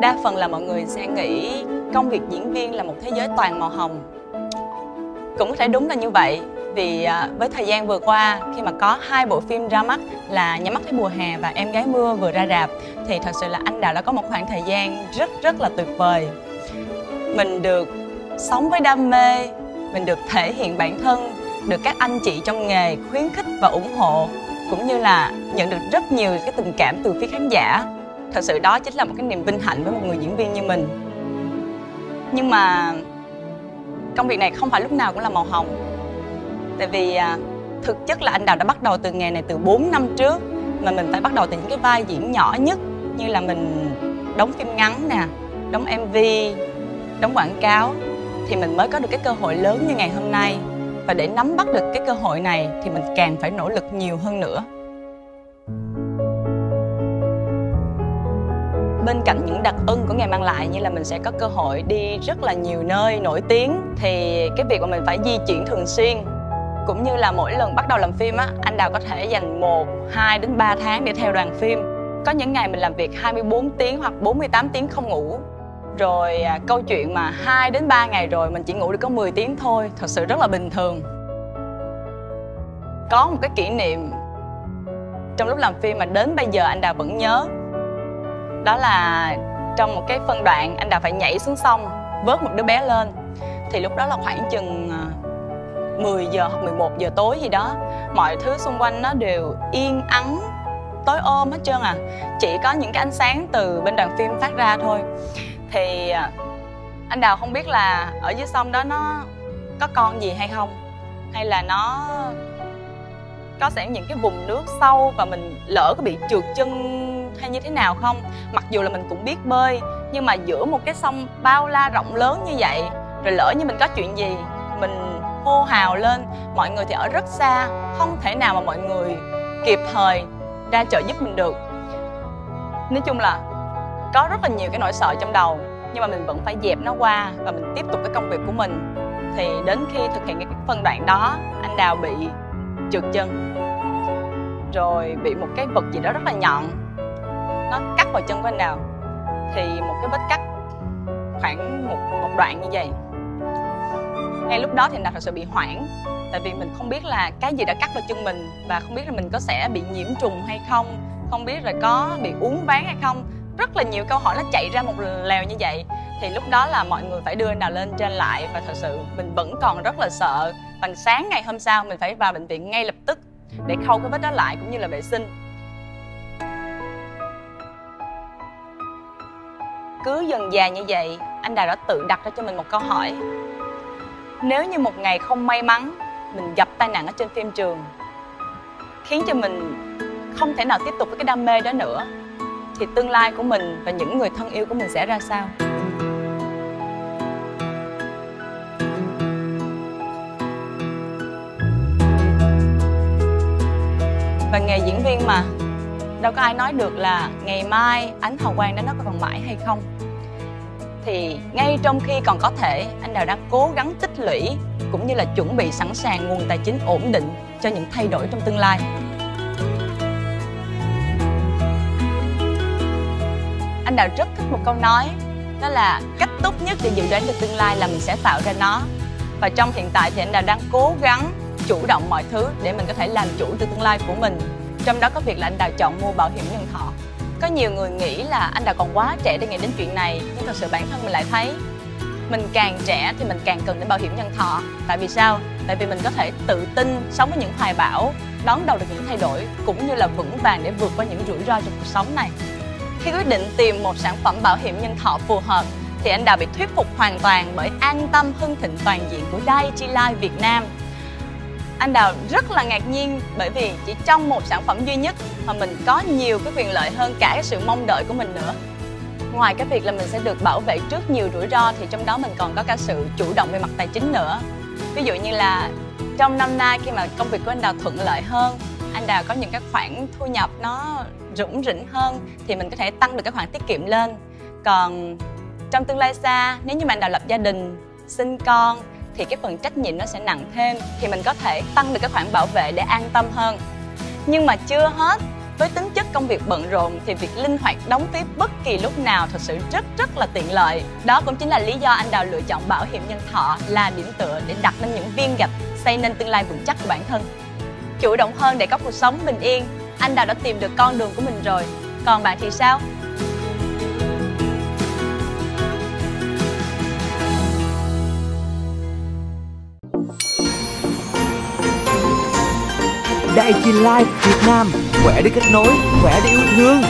đa phần là mọi người sẽ nghĩ công việc diễn viên là một thế giới toàn màu hồng. Cũng có thể đúng là như vậy, vì à, với thời gian vừa qua, khi mà có hai bộ phim ra mắt là nhắm mắt thấy mùa hè và em gái mưa vừa ra rạp, thì thật sự là anh đào đã có một khoảng thời gian rất rất là tuyệt vời. Mình được sống với đam mê, mình được thể hiện bản thân, được các anh chị trong nghề khuyến khích và ủng hộ, cũng như là nhận được rất nhiều cái tình cảm từ phía khán giả thật sự đó chính là một cái niềm vinh hạnh với một người diễn viên như mình. Nhưng mà công việc này không phải lúc nào cũng là màu hồng. Tại vì à, thực chất là anh đào đã bắt đầu từ nghề này từ 4 năm trước, mà mình phải bắt đầu từ những cái vai diễn nhỏ nhất, như là mình đóng phim ngắn nè, đóng mv đóng quảng cáo, thì mình mới có được cái cơ hội lớn như ngày hôm nay. Và để nắm bắt được cái cơ hội này thì mình càng phải nỗ lực nhiều hơn nữa. Bên cạnh những đặc ân của nghề mang lại như là mình sẽ có cơ hội đi rất là nhiều nơi nổi tiếng thì cái việc mà mình phải di chuyển thường xuyên cũng như là mỗi lần bắt đầu làm phim á anh Đào có thể dành 1, 2 đến 3 tháng để theo đoàn phim. Có những ngày mình làm việc 24 tiếng hoặc 48 tiếng không ngủ. Rồi à, câu chuyện mà 2 đến 3 ngày rồi mình chỉ ngủ được có 10 tiếng thôi thật sự rất là bình thường. Có một cái kỷ niệm trong lúc làm phim mà đến bây giờ anh Đào vẫn nhớ đó là trong một cái phân đoạn anh Đào phải nhảy xuống sông vớt một đứa bé lên. Thì lúc đó là khoảng chừng à, 10 giờ hoặc 11 giờ tối gì đó, mọi thứ xung quanh nó đều yên, ắng, tối ôm hết trơn à. Chỉ có những cái ánh sáng từ bên đoàn phim phát ra thôi. Thì à, anh đào không biết là ở dưới sông đó nó có con gì hay không, hay là nó có sẽ những cái vùng nước sâu và mình lỡ có bị trượt chân hay như thế nào không? Mặc dù là mình cũng biết bơi, nhưng mà giữa một cái sông bao la rộng lớn như vậy, rồi lỡ như mình có chuyện gì, mình hô hào lên, mọi người thì ở rất xa, không thể nào mà mọi người kịp thời ra trợ giúp mình được. Nói chung là có rất là nhiều cái nỗi sợ trong đầu, nhưng mà mình vẫn phải dẹp nó qua và mình tiếp tục cái công việc của mình. Thì đến khi thực hiện cái phân đoạn đó, anh đào bị trượt chân. Rồi bị một cái vật gì đó rất là nhọn, nó cắt vào chân của anh đào thì một cái vết cắt khoảng một một đoạn như vậy. Ngay lúc đó thì anh đào thật sự bị hoảng, tại vì mình không biết là cái gì đã cắt vào chân mình và không biết là mình có sẽ bị nhiễm trùng hay không không biết là có bị uống ván hay không rất là nhiều câu hỏi nó chạy ra một lèo như vậy. Thì lúc đó là mọi người phải đưa anh đào lên trên lại và thật sự mình vẫn còn rất là sợ. Và sáng ngày hôm sau mình phải vào bệnh viện ngay lập tức để khâu cái vết đó lại cũng như là vệ sinh. Cứ dần dà như vậy, anh đào đã tự đặt ra cho mình một câu hỏi. Nếu như một ngày không may mắn, mình gặp tai nạn ở trên phim trường, khiến cho mình không thể nào tiếp tục với cái đam mê đó nữa thì tương lai của mình và những người thân yêu của mình sẽ ra sao? Và nghề diễn viên mà, đâu có ai nói được là ngày mai ánh hào quang đó nó còn mãi hay không? Thì ngay trong khi còn có thể, anh đào đang cố gắng tích lũy cũng như là chuẩn bị sẵn sàng nguồn tài chính ổn định cho những thay đổi trong tương lai. Anh đào rất thích một câu nói, đó là cách tốt nhất để dự đoán được tương lai là mình sẽ tạo ra nó. Và trong hiện tại thì anh đào đang cố gắng chủ động mọi thứ để mình có thể làm chủ từ tương lai của mình. Trong đó có việc là anh đào chọn mua bảo hiểm nhân thọ. Có nhiều người nghĩ là anh đào còn quá trẻ để nghĩ đến chuyện này, nhưng thật sự bản thân mình lại thấy mình càng trẻ thì mình càng cần đến bảo hiểm nhân thọ. Tại vì sao? Tại vì mình có thể tự tin sống với những hoài bão, đón đầu được những thay đổi, cũng như là vững vàng để vượt qua những rủi ro trong cuộc sống này khi quyết định tìm một sản phẩm bảo hiểm nhân thọ phù hợp, thì anh đào bị thuyết phục hoàn toàn bởi an tâm, hưng thịnh toàn diện của Daiichi Life Việt Nam. Anh Đào rất là ngạc nhiên bởi vì chỉ trong một sản phẩm duy nhất mà mình có nhiều cái quyền lợi hơn cả cái sự mong đợi của mình nữa. Ngoài cái việc là mình sẽ được bảo vệ trước nhiều rủi ro, thì trong đó mình còn có cả sự chủ động về mặt tài chính nữa. Ví dụ như là trong năm nay khi mà công việc của anh Đào thuận lợi hơn anh Đào có những cái khoản thu nhập nó rủng rỉnh hơn thì mình có thể tăng được cái khoản tiết kiệm lên còn trong tương lai xa, nếu như mà anh Đào lập gia đình, sinh con thì cái phần trách nhiệm nó sẽ nặng thêm thì mình có thể tăng được cái khoản bảo vệ để an tâm hơn nhưng mà chưa hết, với tính chất công việc bận rộn thì việc linh hoạt đóng phí bất kỳ lúc nào thật sự rất rất là tiện lợi. Đó cũng chính là lý do anh Đào lựa chọn bảo hiểm nhân thọ là điểm tựa để đặt nên những viên gạch xây nên tương lai vững chắc của bản thân. Chủ động hơn để có cuộc sống bình yên, anh Đào đã tìm được con đường của mình rồi. Còn bạn thì sao? Daiichi Life Việt Nam khỏe để kết nối, khỏe để yêu thương